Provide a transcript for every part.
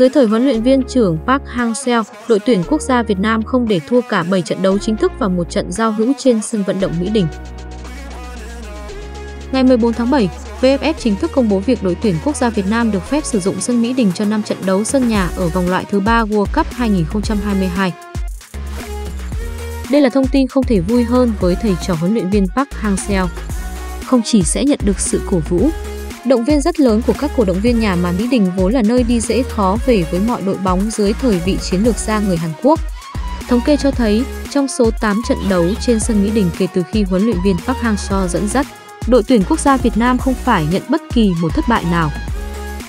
Dưới thời huấn luyện viên trưởng Park Hang-seo, đội tuyển quốc gia Việt Nam không để thua cả 7 trận đấu chính thức và một trận giao hữu trên sân vận động Mỹ Đình. Ngày 14 tháng 7, VFF chính thức công bố việc đội tuyển quốc gia Việt Nam được phép sử dụng sân Mỹ Đình cho 5 trận đấu sân nhà ở vòng loại thứ 3 World Cup 2022. Đây là thông tin không thể vui hơn với thầy trò huấn luyện viên Park Hang-seo. Không chỉ sẽ nhận được sự cổ vũ, động viên rất lớn của các cổ động viên nhà mà Mỹ Đình vốn là nơi đi dễ khó về với mọi đội bóng dưới thời vị chiến lược gia người Hàn Quốc. Thống kê cho thấy, trong số 8 trận đấu trên sân Mỹ Đình kể từ khi huấn luyện viên Park Hang-seo dẫn dắt, đội tuyển quốc gia Việt Nam không phải nhận bất kỳ một thất bại nào.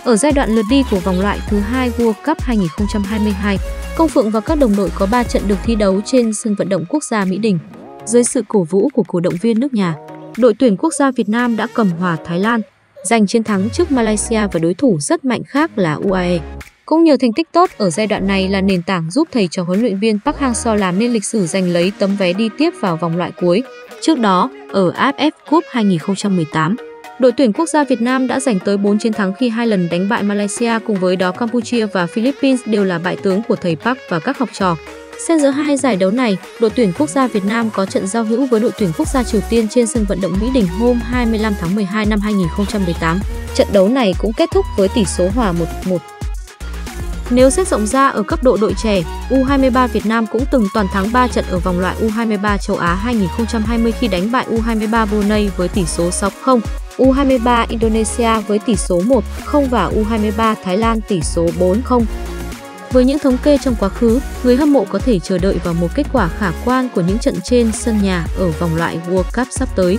Ở giai đoạn lượt đi của vòng loại thứ hai World Cup 2022, Công Phượng và các đồng đội có 3 trận được thi đấu trên sân vận động quốc gia Mỹ Đình. Dưới sự cổ vũ của cổ động viên nước nhà, đội tuyển quốc gia Việt Nam đã cầm hòa Thái Lan, giành chiến thắng trước Malaysia và đối thủ rất mạnh khác là UAE. Cũng nhờ thành tích tốt ở giai đoạn này là nền tảng giúp thầy trò huấn luyện viên Park Hang-seo làm nên lịch sử giành lấy tấm vé đi tiếp vào vòng loại cuối. Trước đó, ở AFF Cup 2018, đội tuyển quốc gia Việt Nam đã giành tới 4 chiến thắng khi hai lần đánh bại Malaysia cùng với đó Campuchia và Philippines đều là bại tướng của thầy Park và các học trò. Xen giữa hai giải đấu này, đội tuyển quốc gia Việt Nam có trận giao hữu với đội tuyển quốc gia Triều Tiên trên sân vận động Mỹ Đình hôm 25 tháng 12 năm 2018. Trận đấu này cũng kết thúc với tỷ số hòa 1-1. Nếu xét rộng ra ở cấp độ đội trẻ, U23 Việt Nam cũng từng toàn thắng 3 trận ở vòng loại U23 châu Á 2020 khi đánh bại U23 Brunei với tỷ số 6-0, U23 Indonesia với tỷ số 1-0 và U23 Thái Lan tỷ số 4-0. Với những thống kê trong quá khứ, người hâm mộ có thể chờ đợi vào một kết quả khả quan của những trận trên sân nhà ở vòng loại World Cup sắp tới.